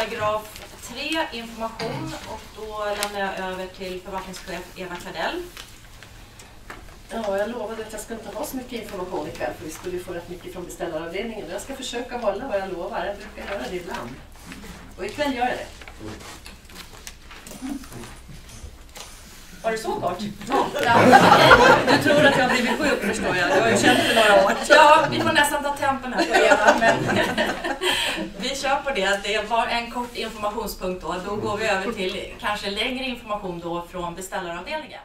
paragraf 3, information, och då lämnar jag över till förvaltningschef Eva Kardell. Ja, jag lovade att jag ska inte ha så mycket information ikväll för vi skulle ju få rätt mycket från beställaravdelningen. Jag ska försöka hålla vad jag lovar. Jag brukar göra det ibland. Och ikväll gör jag det. Var det så kort? Ja. Du tror att jag har blivit sjuk förstår jag. Du har ju känt för några år. Ja, vi får nästan ta tempen här på Eva, men kör på det. Det var en kort informationspunkt då. Då går vi över till kanske längre information då från beställaravdelningen.